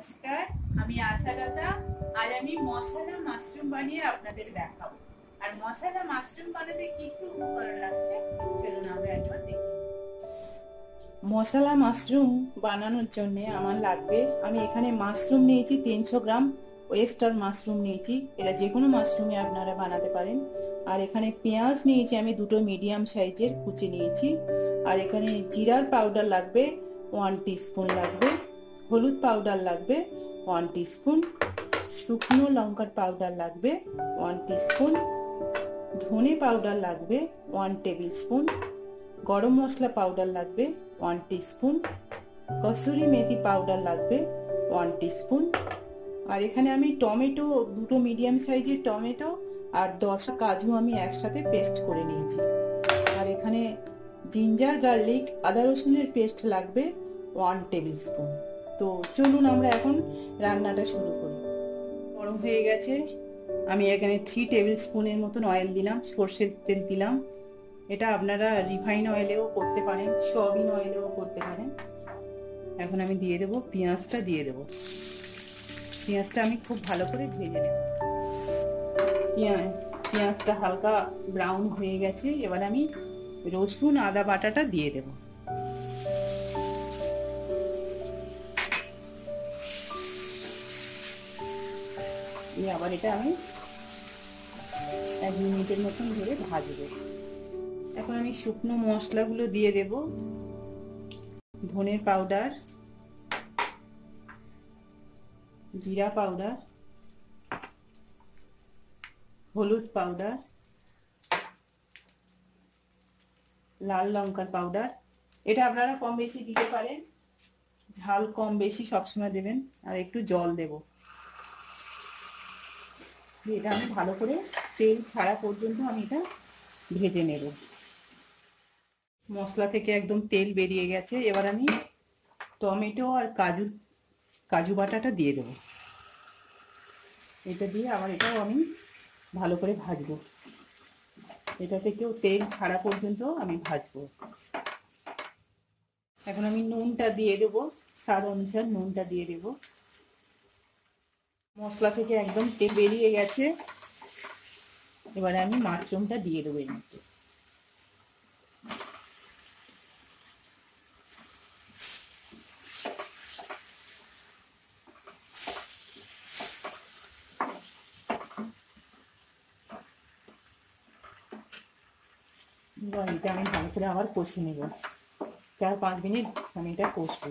নমস্কার, আমি আশালতা। আজ আমি মশলা মাশরুম বানিয়ে আপনাদের দেখাবো। আর মশলা মাশরুম বানাতে কি কি উপকরণ লাগছে, চলুন আমরা একবার দেখি। মশলা মাশরুম বানানোর জন্য আমার লাগবে, আমি এখানে মাশরুম নিয়েছি তিনশো গ্রাম, ওয়েস্টার মাশরুম নিয়েছি। এটা যে কোনো মাশরুমে আপনারা বানাতে পারেন। আর এখানে পেঁয়াজ নিয়েছি, আমি দুটো মিডিয়াম সাইজের কুচি নিয়েছি। আর এখানে জিরার পাউডার লাগবে, ওয়ান টিস্পুন লাগবে। হলুদ পাউডার লাগবে ওয়ান টিস্পুন শুকনো লঙ্কার পাউডার লাগবে ওয়ান টিস্পুন ধনে পাউডার লাগবে ওয়ান টেবিল স্পুন গরম মশলা পাউডার লাগবে ওয়ান টিস্পুন কসুরি মেথি পাউডার লাগবে ওয়ান টিস্পুন আর এখানে আমি টমেটো, দুটো মিডিয়াম সাইজের টমেটো আর দশটা কাজু আমি একসাথে পেস্ট করে নিয়েছি। আর এখানে জিঞ্জার গার্লিক আদা রসুনের পেস্ট লাগবে ওয়ান টেবিল স্পুন তো চলুন আমরা এখন রান্নাটা শুরু করি। গরম হয়ে গেছে। আমি এখানে থ্রি টেবিল স্পুনের মতন অয়েল দিলাম সর্ষের তেল দিলাম। এটা আপনারা রিফাইন অয়েলেও করতে পারেন সয়াবিন অয়েলেও করতে পারেন। এখন আমি দিয়ে দেবো পেঁয়াজটা দিয়ে দেবো। পেঁয়াজটা আমি খুব ভালো করে ভেজে নেব। পেঁয়াজ পেঁয়াজটা হালকা ব্রাউন হয়ে গেছে। এবার আমি রসুন আদা বাটাটা দিয়ে দেব। আবার এটা আমি এক মিনিটের মতন ধরে ভাজবো। এখন আমি শুকনো মশলাগুলো দিয়ে দেব। ধনের পাউডার, জিরা পাউডার, হলুদ পাউডার, লাল লঙ্কার পাউডার। এটা আপনারা কম বেশি দিতে পারেন। ঝাল কম বেশি সবসময় দেবেন। আর একটু জল দেব। এটা আমি ভালো করে তেল ছাড়া পর্যন্ত আমি এটা ভেজে নেব। মশলা থেকে একদম তেল বেরিয়ে গেছে। এবার আমি টমেটো আর কাজু কাজু বাটাটা দিয়ে দেবো। এটা দিয়ে আবার এটাও আমি ভালো করে ভাজবো। এটা থেকেও তেল ছাড়া পর্যন্ত আমি ভাজবো। এখন আমি নুনটা দিয়ে দেবো। স্বাদ অনুসার নুনটা দিয়ে দেব। মশলা থেকে একদম তেল বেরিয়ে গেছে। এবারে আমি মাশরুমটা দিয়ে দেবো এর মধ্যে। এটা আমি ভালো করে আবার কষে নেব। চার পাঁচ মিনিট আমি এটা কষবো।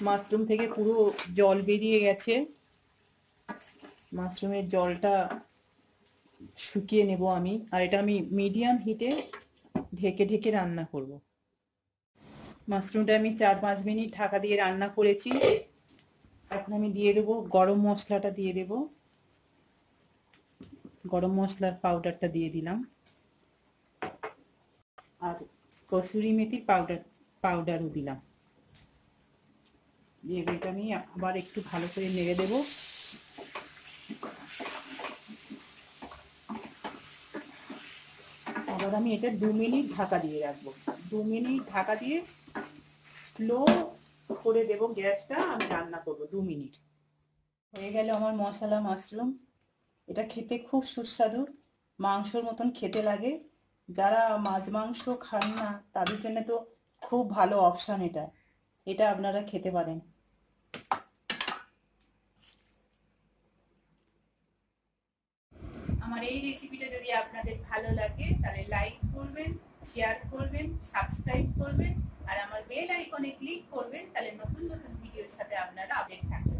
মাশরুম থেকে পুরো জল বেরিয়ে গেছে। মাশরুমের জলটা শুকিয়ে নেব আমি। আর এটা আমি মিডিয়াম হিটে ঢেকে ঢেকে রান্না করব। মাশরুমটা আমি চার পাঁচ মিনিট ঢাকা দিয়ে রান্না করেছি। এখন আমি দিয়ে দেব গরম মশলাটা দিয়ে দেব। গরম মশলার পাউডারটা দিয়ে দিলাম। আর কসুরি মেথির পাউডার পাউডারও দিলাম। দিয়ে এটা আমি আবার একটু ভালো করে নেড়ে দেব। আবার আমি এটা দু মিনিট ঢাকা দিয়ে রাখব। দু মিনিট ঢাকা দিয়ে স্লো করে দেব গ্যাসটা, আমি রান্না করব দু মিনিট। হয়ে গেল আমার মশলা মাশরুম। এটা খেতে খুব সুস্বাদু, মাংসর মতন খেতে লাগে। যারা মাছ মাংস খান না, তাদের জন্য তো খুব ভালো অপশান এটা। এটা আপনারা খেতে পারেন। আমার এই রেসিপিটা যদি আপনাদের ভালো লাগে, তাহলে লাইক করবেন শেয়ার করবেন সাবস্ক্রাইব করবেন, আর আমার বেল আইকনে ক্লিক করবেন, তাহলে নতুন নতুন ভিডিওর সাথে আপনারা আপডেট থাকবেন।